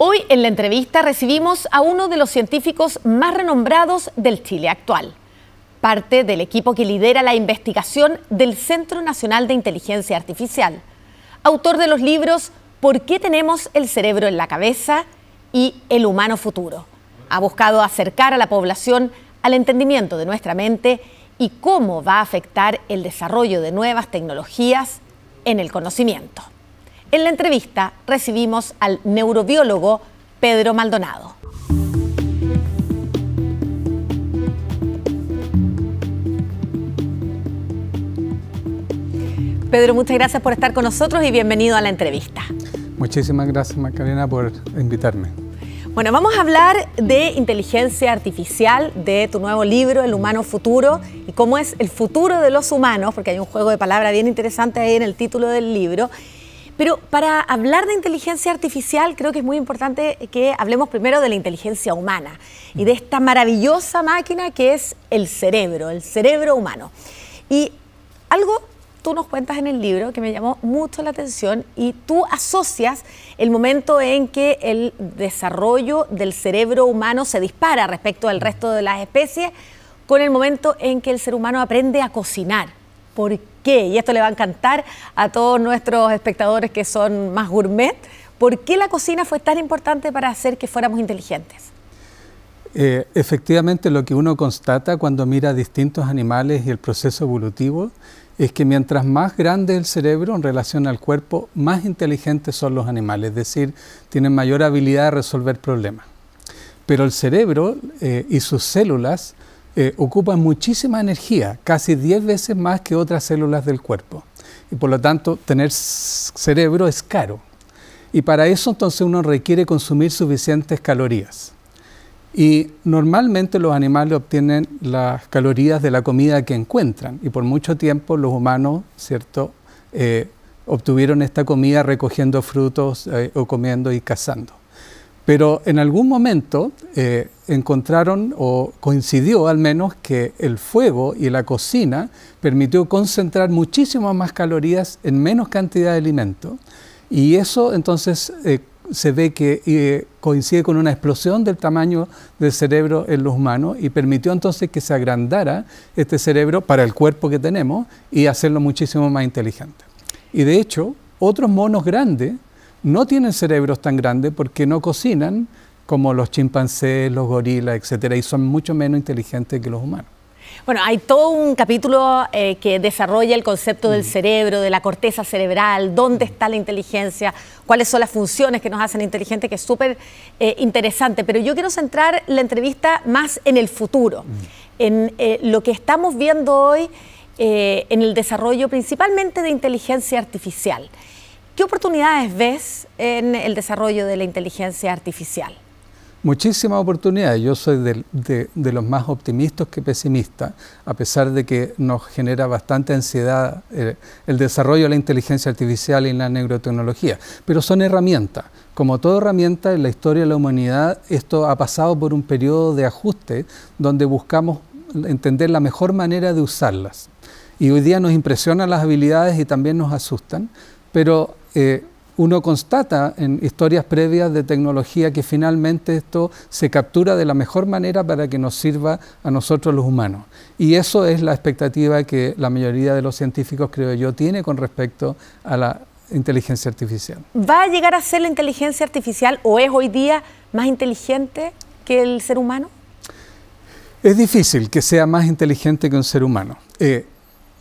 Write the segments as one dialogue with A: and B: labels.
A: Hoy en la entrevista recibimos a uno de los científicos más renombrados del Chile actual, parte del equipo que lidera la investigación del Centro Nacional de Inteligencia Artificial, autor de los libros ¿Por qué tenemos el cerebro en la cabeza? y El humano futuro. Ha buscado acercar a la población al entendimiento de nuestra mente y cómo va a afectar el desarrollo de nuevas tecnologías en el conocimiento. En la entrevista recibimos al neurobiólogo Pedro Maldonado. Pedro, muchas gracias por estar con nosotros y bienvenido a la entrevista.
B: Muchísimas gracias, Macarena, por invitarme.
A: Bueno, vamos a hablar de inteligencia artificial, de tu nuevo libro, El humano futuro, y cómo es el futuro de los humanos, porque hay un juego de palabras bien interesante ahí en el título del libro. Pero para hablar de inteligencia artificial creo que es muy importante que hablemos primero de la inteligencia humana y de esta maravillosa máquina que es el cerebro, el cerebro humano. Y algo tú nos cuentas en el libro que me llamó mucho la atención y tú asocias el momento en que el desarrollo del cerebro humano se dispara respecto al resto de las especies con el momento en que el ser humano aprende a cocinar. ¿Por qué? Y esto le va a encantar a todos nuestros espectadores que son más gourmet. ¿Por qué la cocina fue tan importante para hacer que fuéramos inteligentes?
B: Eh, efectivamente, lo que uno constata cuando mira distintos animales y el proceso evolutivo es que mientras más grande el cerebro en relación al cuerpo, más inteligentes son los animales, es decir, tienen mayor habilidad de resolver problemas. Pero el cerebro eh, y sus células eh, ocupan muchísima energía, casi 10 veces más que otras células del cuerpo. Y por lo tanto, tener cerebro es caro. Y para eso entonces uno requiere consumir suficientes calorías. Y normalmente los animales obtienen las calorías de la comida que encuentran. Y por mucho tiempo los humanos, ¿cierto?, eh, obtuvieron esta comida recogiendo frutos eh, o comiendo y cazando. Pero en algún momento eh, encontraron o coincidió al menos que el fuego y la cocina permitió concentrar muchísimas más calorías en menos cantidad de alimento y eso entonces eh, se ve que eh, coincide con una explosión del tamaño del cerebro en los humanos y permitió entonces que se agrandara este cerebro para el cuerpo que tenemos y hacerlo muchísimo más inteligente. Y de hecho, otros monos grandes no tienen cerebros tan grandes porque no cocinan como los chimpancés, los gorilas, etcétera, y son mucho menos inteligentes que los humanos.
A: Bueno, hay todo un capítulo eh, que desarrolla el concepto del mm. cerebro, de la corteza cerebral, dónde está la inteligencia, cuáles son las funciones que nos hacen inteligentes, que es súper eh, interesante. Pero yo quiero centrar la entrevista más en el futuro, mm. en eh, lo que estamos viendo hoy en el desarrollo principalmente de inteligencia artificial. ¿Qué oportunidades ves en el desarrollo de la inteligencia artificial?
B: Muchísimas oportunidades. Yo soy de, los más optimistas que pesimistas, a pesar de que nos genera bastante ansiedad eh, el desarrollo de la inteligencia artificial y la neurotecnología. Pero son herramientas. Como toda herramienta en la historia de la humanidad, esto ha pasado por un periodo de ajuste donde buscamos entender la mejor manera de usarlas. Y hoy día nos impresionan las habilidades y también nos asustan, pero eh, uno constata en historias previas de tecnología que finalmente esto se captura de la mejor manera para que nos sirva a nosotros los humanos. Y eso es la expectativa que la mayoría de los científicos, creo yo, tiene con respecto a la inteligencia artificial.
A: ¿Va a llegar a ser la inteligencia artificial o es hoy día más inteligente que el ser humano?
B: Es difícil que sea más inteligente que un ser humano. Eh,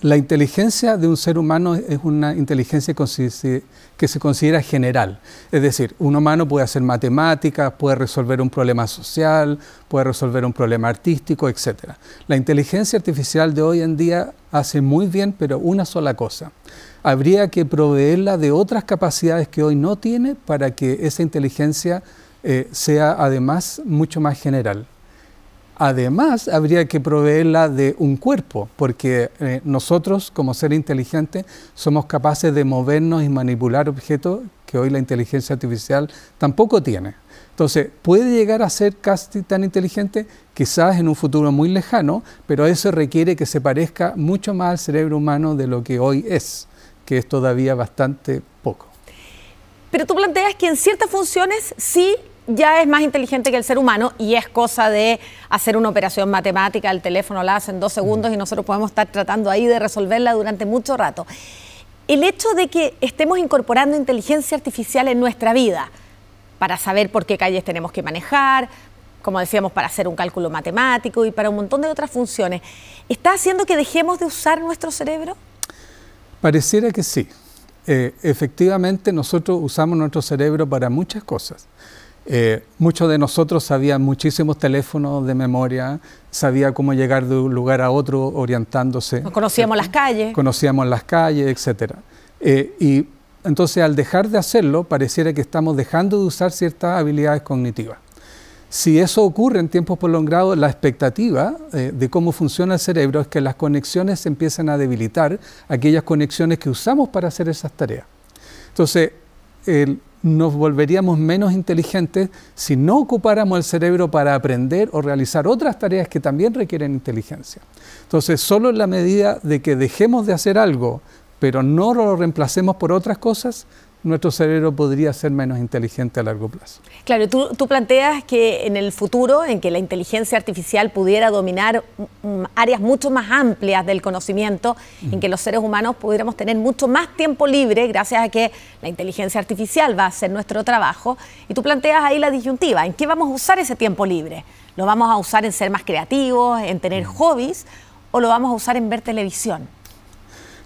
B: la inteligencia de un ser humano es una inteligencia que se considera general. Es decir, un humano puede hacer matemáticas, puede resolver un problema social, puede resolver un problema artístico, etc. La inteligencia artificial de hoy en día hace muy bien, pero una sola cosa. Habría que proveerla de otras capacidades que hoy no tiene para que esa inteligencia eh, sea además mucho más general. Además, habría que proveerla de un cuerpo, porque eh, nosotros, como ser inteligente, somos capaces de movernos y manipular objetos que hoy la inteligencia artificial tampoco tiene. Entonces, puede llegar a ser casi tan inteligente, quizás en un futuro muy lejano, pero eso requiere que se parezca mucho más al cerebro humano de lo que hoy es, que es todavía bastante poco.
A: Pero tú planteas que en ciertas funciones sí ya es más inteligente que el ser humano y es cosa de hacer una operación matemática, el teléfono la hace en dos segundos y nosotros podemos estar tratando ahí de resolverla durante mucho rato. El hecho de que estemos incorporando inteligencia artificial en nuestra vida para saber por qué calles tenemos que manejar, como decíamos, para hacer un cálculo matemático y para un montón de otras funciones, ¿está haciendo que dejemos de usar nuestro cerebro?
B: Pareciera que sí. Eh, efectivamente, nosotros usamos nuestro cerebro para muchas cosas. Eh, muchos de nosotros sabían muchísimos teléfonos de memoria, sabía cómo llegar de un lugar a otro orientándose.
A: conocíamos las calles.
B: Conocíamos las calles, etc. Eh, y entonces al dejar de hacerlo, pareciera que estamos dejando de usar ciertas habilidades cognitivas. Si eso ocurre en tiempos prolongados, la expectativa eh, de cómo funciona el cerebro es que las conexiones se empiecen a debilitar, aquellas conexiones que usamos para hacer esas tareas. Entonces, el, nos volveríamos menos inteligentes si no ocupáramos el cerebro para aprender o realizar otras tareas que también requieren inteligencia. Entonces, solo en la medida de que dejemos de hacer algo, pero no lo reemplacemos por otras cosas, nuestro cerebro podría ser menos inteligente a largo plazo.
A: Claro, tú, tú, planteas que en el futuro, en que la inteligencia artificial pudiera dominar áreas mucho más amplias del conocimiento, en que los seres humanos pudiéramos tener mucho más tiempo libre gracias a que la inteligencia artificial va a hacer nuestro trabajo, y tú planteas ahí la disyuntiva, ¿en qué vamos a usar ese tiempo libre? ¿Lo vamos a usar en ser más creativos, en tener hobbies, o lo vamos a usar en ver televisión?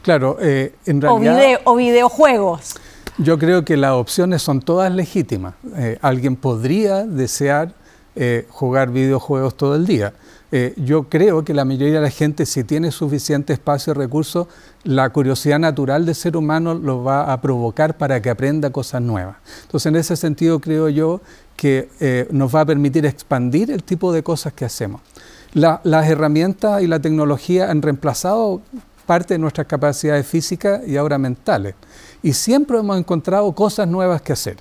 B: Claro, eh, en realidad...
A: o videojuegos.
B: Yo creo que las opciones son todas legítimas. Eh, alguien podría desear eh, jugar videojuegos todo el día. Eh, yo creo que la mayoría de la gente, si tiene suficiente espacio y recursos, la curiosidad natural del ser humano lo va a provocar para que aprenda cosas nuevas. Entonces, en ese sentido, creo yo que nos va a permitir expandir el tipo de cosas que hacemos. las herramientas y la tecnología han reemplazado parte de nuestras capacidades físicas y ahora mentales y siempre hemos encontrado cosas nuevas que hacer.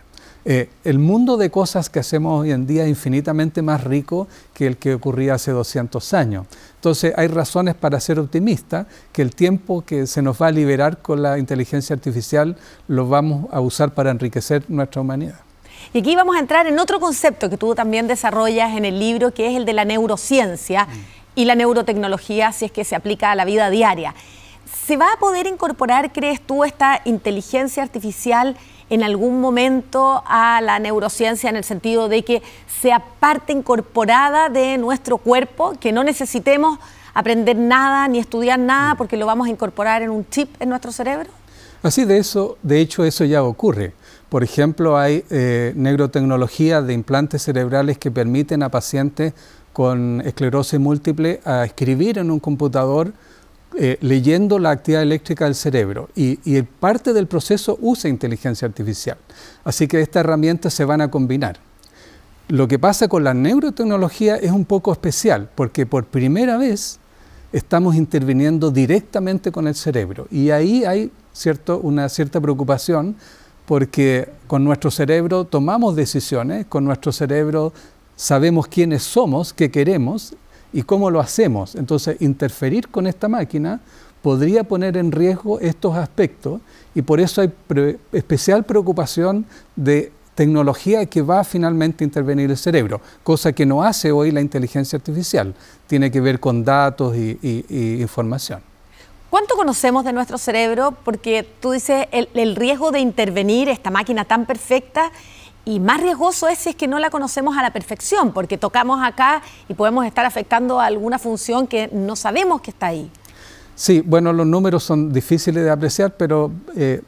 B: Eh, el mundo de cosas que hacemos hoy en día es infinitamente más rico que el que ocurría hace 200 años. Entonces hay razones para ser optimista que el tiempo que se nos va a liberar con la inteligencia artificial lo vamos a usar para enriquecer nuestra humanidad.
A: Y aquí vamos a entrar en otro concepto que tú también desarrollas en el libro, que es el de la neurociencia mm. y la neurotecnología, si es que se aplica a la vida diaria. ¿Se va a poder incorporar, crees tú, esta inteligencia artificial en algún momento a la neurociencia en el sentido de que sea parte incorporada de nuestro cuerpo, que no necesitemos aprender nada ni estudiar nada porque lo vamos a incorporar en un chip en nuestro cerebro?
B: Así de eso, de hecho eso ya ocurre. Por ejemplo, hay eh, neurotecnología de implantes cerebrales que permiten a pacientes con esclerosis múltiple a escribir en un computador eh, leyendo la actividad eléctrica del cerebro y, parte del proceso usa inteligencia artificial. Así que estas herramientas se van a combinar. Lo que pasa con la neurotecnología es un poco especial porque por primera vez estamos interviniendo directamente con el cerebro y ahí hay cierto, una cierta preocupación porque con nuestro cerebro tomamos decisiones, con nuestro cerebro sabemos quiénes somos, qué queremos y cómo lo hacemos. Entonces, interferir con esta máquina podría poner en riesgo estos aspectos y por eso hay especial preocupación de tecnología que va finalmente a intervenir el cerebro, cosa que no hace hoy la inteligencia artificial, tiene que ver con datos y, información.
A: ¿Cuánto conocemos de nuestro cerebro? Porque tú dices el riesgo de intervenir esta máquina tan perfecta y más riesgoso es si es que no la conocemos a la perfección, porque tocamos acá y podemos estar afectando a alguna función que no sabemos que está ahí.
B: Sí, bueno, los números son difíciles de apreciar, pero eh,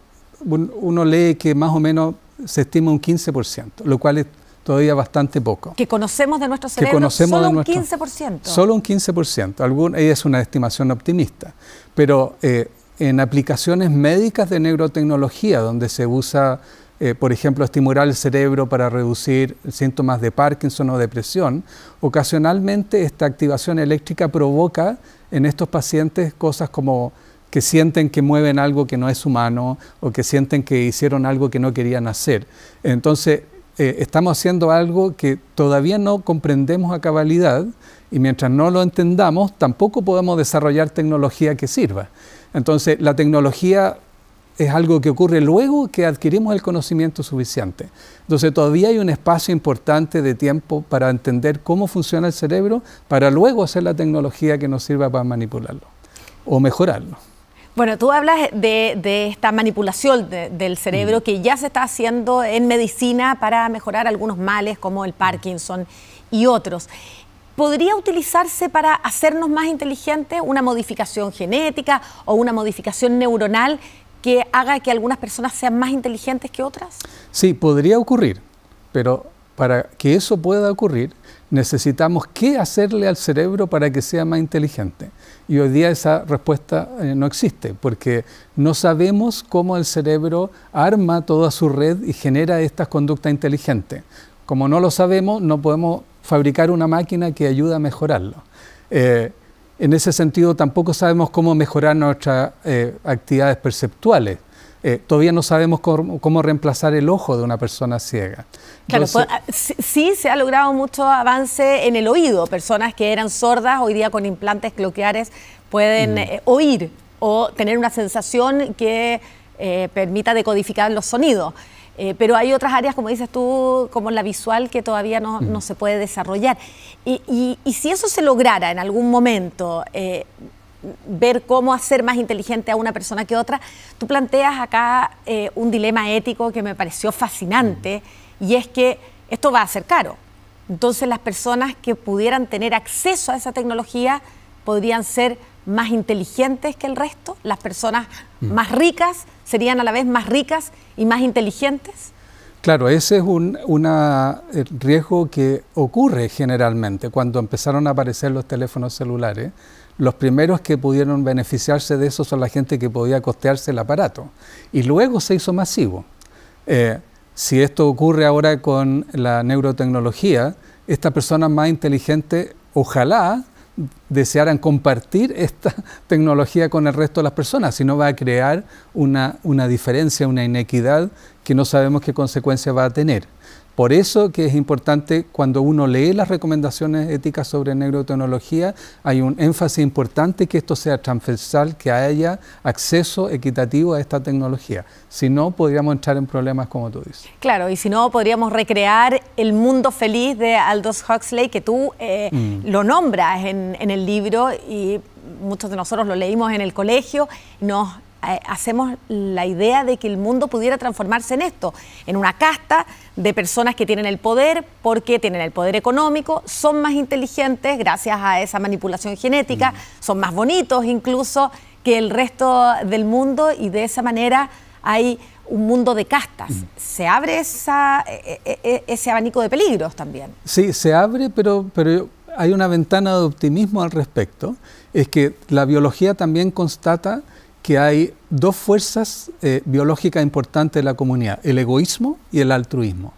B: uno lee que más o menos se estima un 15%, lo cual es todavía bastante poco.
A: Que conocemos de nuestro cerebro conocemos solo un 15%.
B: Solo un 15%, Algún, es una estimación optimista, pero eh, en aplicaciones médicas de neurotecnología, donde se usa eh, por ejemplo, estimular el cerebro para reducir síntomas de Parkinson o depresión, ocasionalmente esta activación eléctrica provoca en estos pacientes cosas como que sienten que mueven algo que no es humano o que sienten que hicieron algo que no querían hacer. Entonces, eh, estamos haciendo algo que todavía no comprendemos a cabalidad y mientras no lo entendamos, tampoco podemos desarrollar tecnología que sirva. Entonces, la tecnología es algo que ocurre luego que adquirimos el conocimiento suficiente. Entonces todavía hay un espacio importante de tiempo para entender cómo funciona el cerebro, para luego hacer la tecnología que nos sirva para manipularlo o mejorarlo.
A: Bueno, tú hablas de, esta manipulación del cerebro mm. que ya se está haciendo en medicina para mejorar algunos males como el Parkinson y otros. ¿Podría utilizarse para hacernos más inteligentes una modificación genética o una modificación neuronal que haga que algunas personas sean más inteligentes que otras?
B: Sí, podría ocurrir, pero para que eso pueda ocurrir necesitamos qué hacerle al cerebro para que sea más inteligente. Y hoy día esa respuesta eh, no existe, porque no sabemos cómo el cerebro arma toda su red y genera estas conductas inteligentes. Como no lo sabemos, no podemos fabricar una máquina que ayude a mejorarlo. Eh, en ese sentido, tampoco sabemos cómo mejorar nuestras eh, actividades perceptuales. Eh, todavía no sabemos cómo, reemplazar el ojo de una persona ciega.
A: claro, pues, ah, sí, se ha logrado mucho avance en el oído. Personas que eran sordas hoy día con implantes cloqueares pueden mm. eh, oír o tener una sensación que permita decodificar los sonidos. Eh, pero hay otras áreas, como dices tú, como la visual, que todavía no, no se puede desarrollar. Y, y, si eso se lograra en algún momento, eh, ver cómo hacer más inteligente a una persona que otra, tú planteas acá eh, un dilema ético que me pareció fascinante, y es que esto va a ser caro. Entonces las personas que pudieran tener acceso a esa tecnología podrían ser más inteligentes que el resto, las personas mm. más ricas serían a la vez más ricas y más inteligentes.
B: Claro, ese es un eh, riesgo que ocurre generalmente cuando empezaron a aparecer los teléfonos celulares. Los primeros que pudieron beneficiarse de eso son la gente que podía costearse el aparato. Y luego se hizo masivo. Eh, si esto ocurre ahora con la neurotecnología, esta persona más inteligente, ojalá desearan compartir esta tecnología con el resto de las personas, sino va a crear una, una diferencia, una inequidad que no sabemos qué consecuencias va a tener. Por eso que es importante cuando uno lee las recomendaciones éticas sobre neurotecnología, hay un énfasis importante que esto sea transversal, que haya acceso equitativo a esta tecnología. Si no, podríamos entrar en problemas como tú dices.
A: Claro, y si no, podríamos recrear el mundo feliz de Aldous Huxley, que tú eh, mm. lo nombras en, en el libro y muchos de nosotros lo leímos en el colegio, nos hacemos la idea de que el mundo pudiera transformarse en esto, en una casta de personas que tienen el poder porque tienen el poder económico, son más inteligentes gracias a esa manipulación genética, mm. son más bonitos incluso que el resto del mundo y de esa manera hay un mundo de castas. Mm. ¿Se abre esa, e, e, e, ese abanico de peligros también?
B: Sí, se abre, pero, pero hay una ventana de optimismo al respecto. Es que la biología también constata que hay dos fuerzas eh, biológicas importantes de la comunidad, el egoísmo y el altruismo.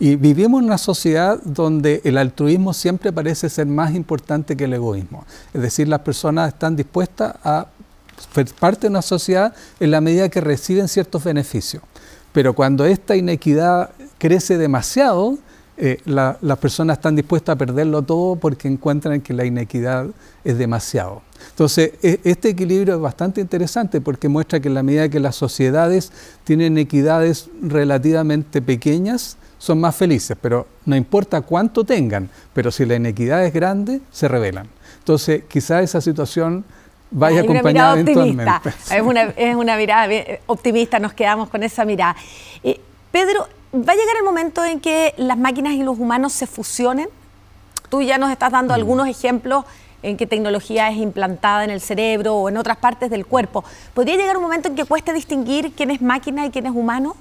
B: Y vivimos en una sociedad donde el altruismo siempre parece ser más importante que el egoísmo. Es decir, las personas están dispuestas a ser parte de una sociedad en la medida que reciben ciertos beneficios. Pero cuando esta inequidad crece demasiado, eh, las personas están dispuestas a perderlo todo porque encuentran que la inequidad es demasiado. Entonces, e, este equilibrio es bastante interesante porque muestra que en la medida que las sociedades tienen equidades relativamente pequeñas, son más felices, pero no importa cuánto tengan, pero si la inequidad es grande, se revelan. Entonces, quizá esa situación vaya acompañada eventualmente.
A: Es una, es una mirada optimista, nos quedamos con esa mirada. Eh, Pedro, ¿va a llegar el momento en que las máquinas y los humanos se fusionen? Tú ya nos estás dando mm. algunos ejemplos en qué tecnología es implantada en el cerebro o en otras partes del cuerpo. ¿Podría llegar un momento en que cueste distinguir quién es máquina y quién es humano?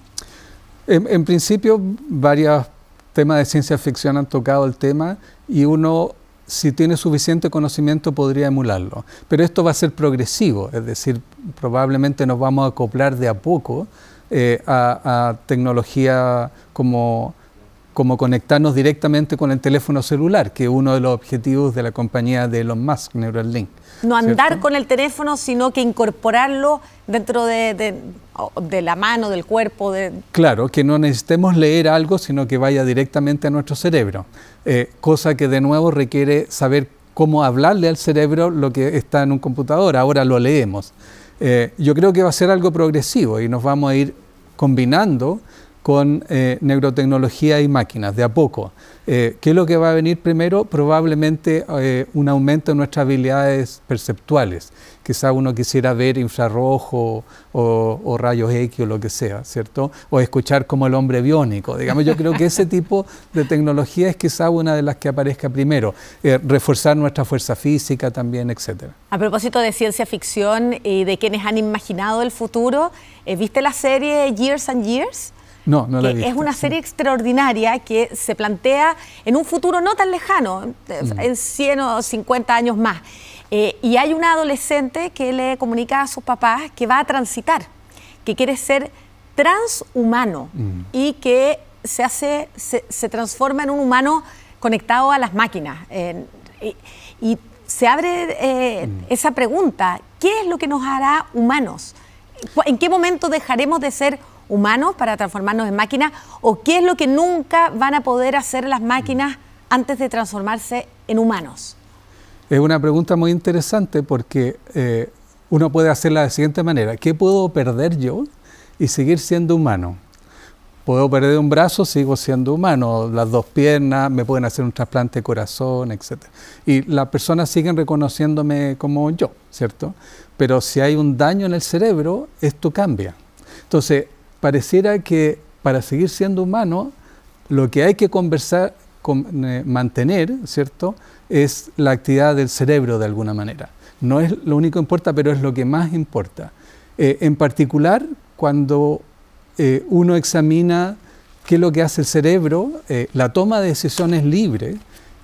B: En, principio, varios temas de ciencia ficción han tocado el tema y uno, si tiene suficiente conocimiento, podría emularlo. Pero esto va a ser progresivo, es decir, probablemente nos vamos a acoplar de a poco eh, a, a tecnología como como conectarnos directamente con el teléfono celular, que es uno de los objetivos de la compañía de Elon Musk, Neuralink.
A: No andar con el teléfono, sino que incorporarlo dentro de, la mano, del cuerpo. De...
B: Claro, que no necesitemos leer algo, sino que vaya directamente a nuestro cerebro, eh, cosa que de nuevo requiere saber cómo hablarle al cerebro lo que está en un computador, ahora lo leemos. yo creo que va a ser algo progresivo y nos vamos a ir combinando con eh, neurotecnología y máquinas, de a poco. Eh, ¿Qué es lo que va a venir primero? Probablemente eh, un aumento en nuestras habilidades perceptuales. Quizá uno quisiera ver infrarrojo o, rayos X o lo que sea, ¿cierto? O escuchar como el hombre biónico. Digamos, yo creo que ese tipo de tecnología es quizá una de las que aparezca primero. reforzar nuestra fuerza física también, etc.
A: A propósito de ciencia ficción y de quienes han imaginado el futuro, ¿viste la serie Years and Years?
B: No, no la he visto,
A: Es una serie extraordinaria que se plantea en un futuro no tan lejano, mm. en 100 o 50 años más. Eh, y hay una adolescente que le comunica a sus papás que va a transitar, que quiere ser transhumano mm. y que se, hace, se, transforma en un humano conectado a las máquinas. y, se abre eh, mm. esa pregunta, ¿qué es lo que nos hará humanos? ¿En qué momento dejaremos de ser humanos? Humanos para transformarnos en máquinas? ¿O qué es lo que nunca van a poder hacer las máquinas antes de transformarse en humanos?
B: Es una pregunta muy interesante porque eh, uno puede hacerla de la siguiente manera. ¿Qué puedo perder yo y seguir siendo humano? Puedo perder un brazo, sigo siendo humano, las dos piernas, me pueden hacer un trasplante de corazón, etc. Y las personas siguen reconociéndome como yo, ¿cierto? Pero si hay un daño en el cerebro, esto cambia. Entonces, pareciera que para seguir siendo humano, lo que hay que conversar, eh, mantener, ¿cierto?, es la actividad del cerebro de alguna manera. No es lo único que importa, pero es lo que más importa. Eh, en particular, cuando eh, uno examina qué es lo que hace el cerebro, la toma de decisiones libre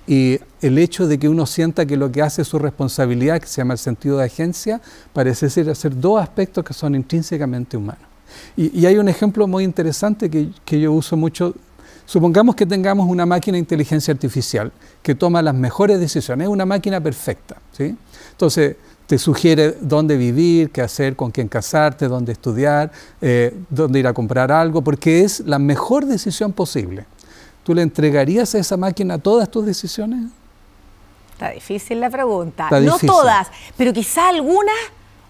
B: y el hecho de que uno sienta que lo que hace es su responsabilidad, que se llama el sentido de agencia, parece ser hacer dos aspectos que son intrínsecamente humanos. Y, hay un ejemplo muy interesante que, yo uso mucho. Supongamos que tengamos una máquina de inteligencia artificial que toma las mejores decisiones, es una máquina perfecta. ¿sí? Entonces, te sugiere dónde vivir, qué hacer, con quién casarte, dónde estudiar, eh, dónde ir a comprar algo, porque es la mejor decisión posible. ¿Tú le entregarías a esa máquina todas tus decisiones?
A: Está difícil la pregunta. no todas, pero quizá algunas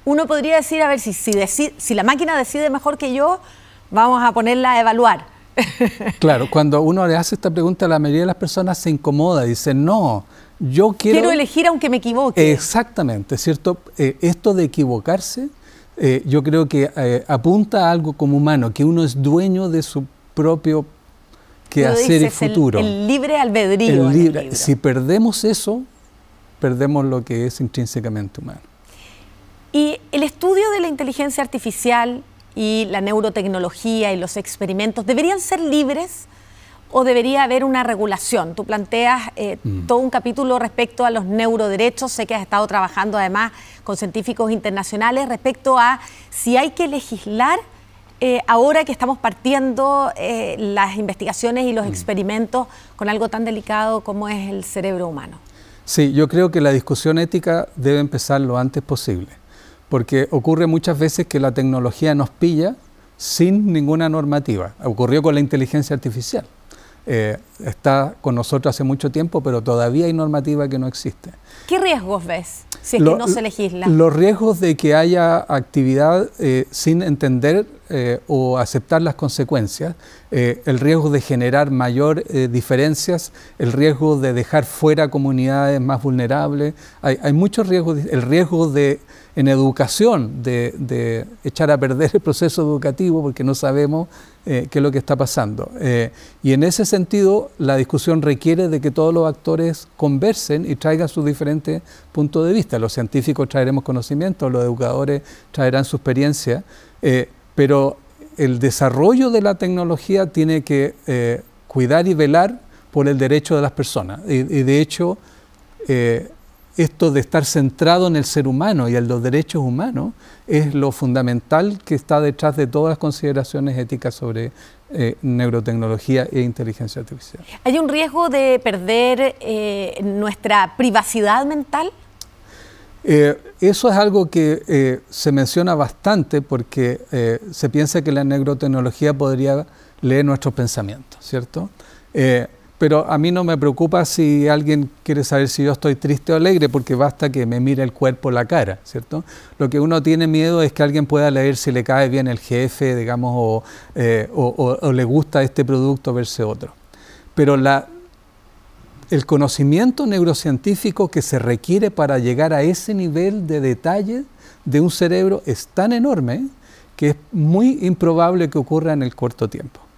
A: uno podría decir, a ver, si, si, la máquina decide mejor que yo, vamos a ponerla a evaluar.
B: Claro, cuando uno le hace esta pregunta, la mayoría de las personas se incomoda, dice, no, yo quiero...
A: Quiero elegir aunque me equivoque.
B: Exactamente, ¿cierto? Eh, esto de equivocarse, eh, yo creo que eh, apunta a algo como humano, que uno es dueño de su propio quehacer y futuro.
A: El, libre albedrío.
B: si perdemos eso, perdemos lo que es intrínsecamente humano.
A: Y el estudio de la inteligencia artificial y la neurotecnología y los experimentos deberían ser libres o debería haber una regulación? Tú planteas eh, mm. todo un capítulo respecto a los neuroderechos, sé que has estado trabajando además con científicos internacionales respecto a si hay que legislar eh, ahora que estamos partiendo eh, las investigaciones y los mm. experimentos con algo tan delicado como es el cerebro humano.
B: Sí, yo creo que la discusión ética debe empezar lo antes posible porque ocurre muchas veces que la tecnología nos pilla sin ninguna normativa. Ocurrió con la inteligencia artificial. Eh, está con nosotros hace mucho tiempo, pero todavía hay normativa que no existe.
A: ¿Qué riesgos ves si es que no se legisla?
B: Los riesgos de que haya actividad eh, sin entender eh, o aceptar las consecuencias, el riesgo de generar mayor diferencias, el riesgo de dejar fuera comunidades más vulnerables. Hay, hay muchos riesgos, el riesgo de en educación de, echar a perder el proceso educativo porque no sabemos eh, qué es lo que está pasando. Eh, y en ese sentido, la discusión requiere de que todos los actores conversen y traigan sus diferentes puntos de vista. Los científicos traeremos conocimiento, los educadores traerán su experiencia, eh, pero el desarrollo de la tecnología tiene que cuidar y velar por el derecho de las personas. Y, y de hecho, esto de estar centrado en el ser humano y en los derechos humanos es lo fundamental que está detrás de todas las consideraciones éticas sobre eh, neurotecnología e inteligencia artificial.
A: ¿Hay un riesgo de perder eh, nuestra privacidad mental?
B: Eh, eso es algo que se menciona bastante porque se piensa que la neurotecnología podría leer nuestros pensamientos, ¿cierto? Pero a mí no me preocupa si alguien quiere saber si yo estoy triste o alegre, porque basta que me mire el cuerpo, la cara, ¿cierto? Lo que uno tiene miedo es que alguien pueda leer si le cae bien el jefe, digamos, o, eh, le gusta este producto versus otro. Pero el conocimiento neurocientífico que se requiere para llegar a ese nivel de detalle de un cerebro es tan enorme que es muy improbable que ocurra en el corto tiempo.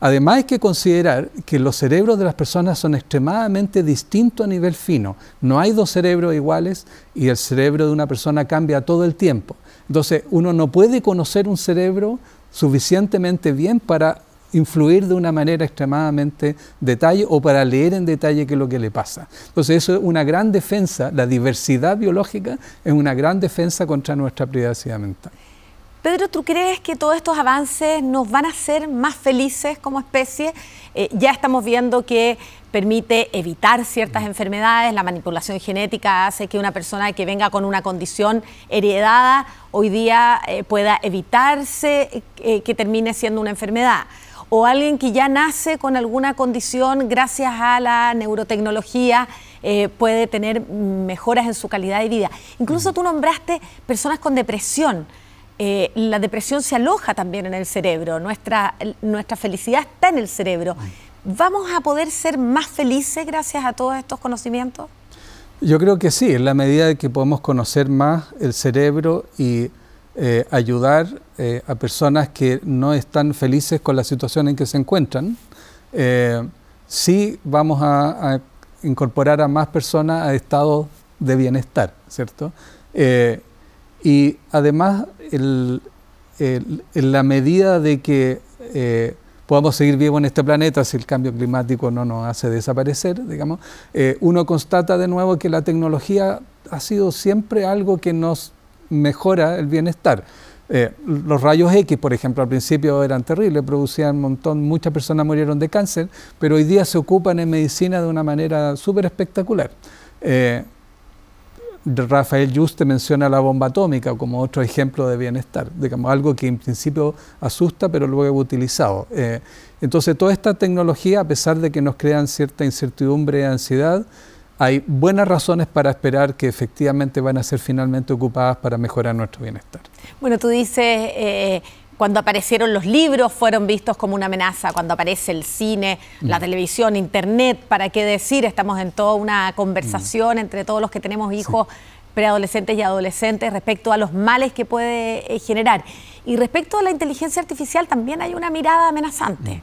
B: Además hay que considerar que los cerebros de las personas son extremadamente distintos a nivel fino. No hay dos cerebros iguales y el cerebro de una persona cambia todo el tiempo. Entonces uno no puede conocer un cerebro suficientemente bien para influir de una manera extremadamente detalle o para leer en detalle qué es lo que le pasa. Entonces eso es una gran defensa, la diversidad biológica es una gran defensa contra nuestra privacidad mental.
A: Pedro, ¿tú crees que todos estos avances nos van a hacer más felices como especie? Eh, ya estamos viendo que permite evitar ciertas enfermedades, la manipulación genética hace que una persona que venga con una condición heredada hoy día eh, pueda evitarse eh, que termine siendo una enfermedad. O alguien que ya nace con alguna condición gracias a la neurotecnología puede tener mejoras en su calidad de vida. Incluso tú nombraste personas con depresión. Eh, la depresión se aloja también en el cerebro, nuestra, nuestra felicidad está en el cerebro. ¿Vamos a poder ser más felices gracias a todos estos conocimientos?
B: Yo creo que sí, en la medida de que podemos conocer más el cerebro y eh, ayudar eh, a personas que no están felices con la situación en que se encuentran, sí vamos a, a, incorporar a más personas a estados de bienestar, ¿cierto? Y además, en la medida de que eh, podamos seguir vivos en este planeta si el cambio climático no nos hace desaparecer, digamos, eh, uno constata de nuevo que la tecnología ha sido siempre algo que nos mejora el bienestar. Eh, los rayos X, por ejemplo, al principio eran terribles, producían un montón, muchas personas murieron de cáncer, pero hoy día se ocupan en medicina de una manera súper espectacular. Rafael Juste menciona la bomba atómica como otro ejemplo de bienestar, digamos, algo que en principio asusta, pero luego utilizado. Eh, entonces, toda esta tecnología, a pesar de que nos crean cierta incertidumbre y ansiedad, hay buenas razones para esperar que efectivamente van a ser finalmente ocupadas para mejorar nuestro bienestar.
A: Bueno, tú dices, eh, cuando aparecieron los libros fueron vistos como una amenaza, cuando aparece el cine, la mm. televisión, internet, ¿para qué decir? Estamos en toda una conversación mm. entre todos los que tenemos hijos preadolescentes y adolescentes respecto a los males que puede eh, generar. Y respecto a la inteligencia artificial también hay una mirada amenazante. Mm.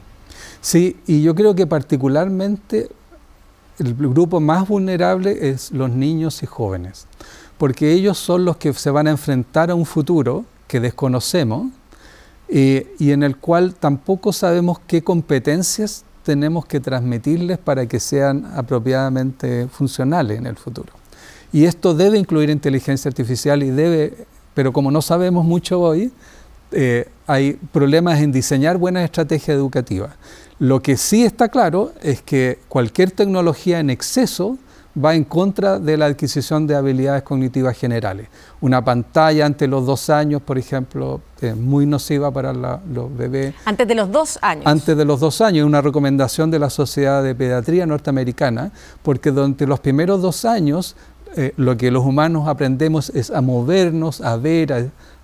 B: Sí, y yo creo que particularmente el grupo más vulnerable es los niños y jóvenes, porque ellos son los que se van a enfrentar a un futuro que desconocemos eh, y en el cual tampoco sabemos qué competencias tenemos que transmitirles para que sean apropiadamente funcionales en el futuro. Y esto debe incluir inteligencia artificial y debe, pero como no sabemos mucho hoy, eh, hay problemas en diseñar buenas estrategias educativas. Lo que sí está claro es que cualquier tecnología en exceso va en contra de la adquisición de habilidades cognitivas generales. Una pantalla ante los dos años, por ejemplo, es muy nociva para los bebés.
A: Antes de los dos años.
B: Antes de los dos años, una recomendación de la Sociedad de Pediatría Norteamericana, porque durante los primeros dos años eh, lo que los humanos aprendemos es a movernos, a ver,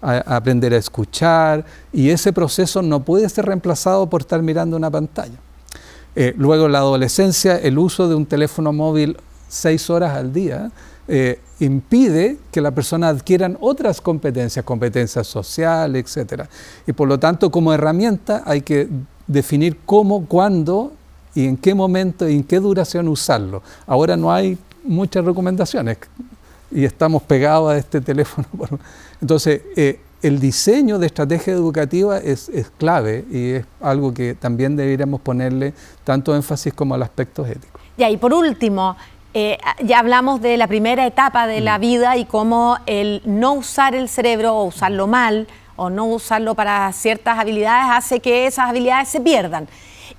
B: a, aprender a escuchar, y ese proceso no puede ser reemplazado por estar mirando una pantalla. Eh, luego en la adolescencia, el uso de un teléfono móvil seis horas al día, eh, impide que la persona adquieran otras competencias, competencias sociales, etc. Y por lo tanto, como herramienta hay que definir cómo, cuándo y en qué momento y en qué duración usarlo. Ahora no hay muchas recomendaciones y estamos pegados a este teléfono. Entonces, eh, el diseño de estrategia educativa es, clave y es algo que también deberíamos ponerle tanto énfasis como al aspecto ético.
A: Ya, y por último, eh, ya hablamos de la primera etapa de la mm. vida y cómo el no usar el cerebro o usarlo mal o no usarlo para ciertas habilidades hace que esas habilidades se pierdan.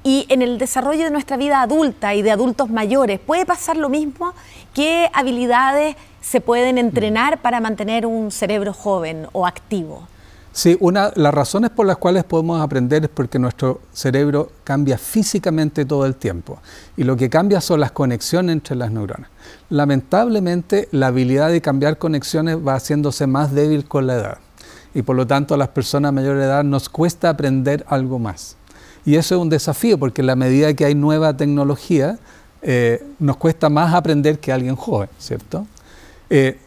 A: Y en el desarrollo de nuestra vida adulta y de adultos mayores, ¿puede pasar lo mismo? ¿Qué habilidades se pueden entrenar para mantener un cerebro joven o activo?
B: Sí, una, las razones por las cuales podemos aprender es porque nuestro cerebro cambia físicamente todo el tiempo y lo que cambia son las conexiones entre las neuronas. Lamentablemente, la habilidad de cambiar conexiones va haciéndose más débil con la edad y por lo tanto a las personas mayor de edad nos cuesta aprender algo más. Y eso es un desafío porque en la medida que hay nueva tecnología, eh, nos cuesta más aprender que alguien joven, ¿cierto? Eh,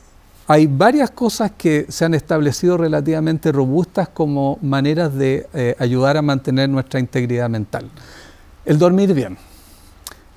B: hay varias cosas que se han establecido relativamente robustas como maneras de eh, ayudar a mantener nuestra integridad mental. El dormir bien,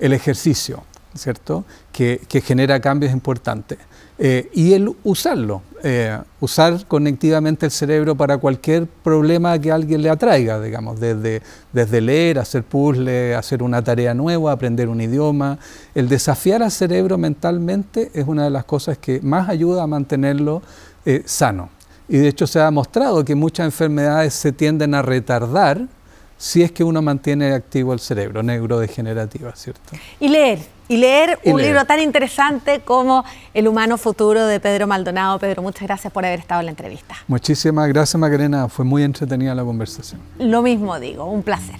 B: el ejercicio, ¿cierto? Que, genera cambios importantes. Eh, y el usarlo, eh, usar conectivamente el cerebro para cualquier problema que alguien le atraiga, digamos, desde, desde leer, hacer puzzle, hacer una tarea nueva, aprender un idioma. El desafiar al cerebro mentalmente es una de las cosas que más ayuda a mantenerlo eh, sano. Y de hecho se ha demostrado que muchas enfermedades se tienden a retardar si es que uno mantiene activo el cerebro, neurodegenerativa, ¿cierto?
A: Y leer, y leer un libro tan interesante como El humano futuro de Pedro Maldonado. Pedro, muchas gracias por haber estado en la entrevista.
B: Muchísimas gracias, Macarena. Fue muy entretenida la conversación.
A: Lo mismo digo, un placer.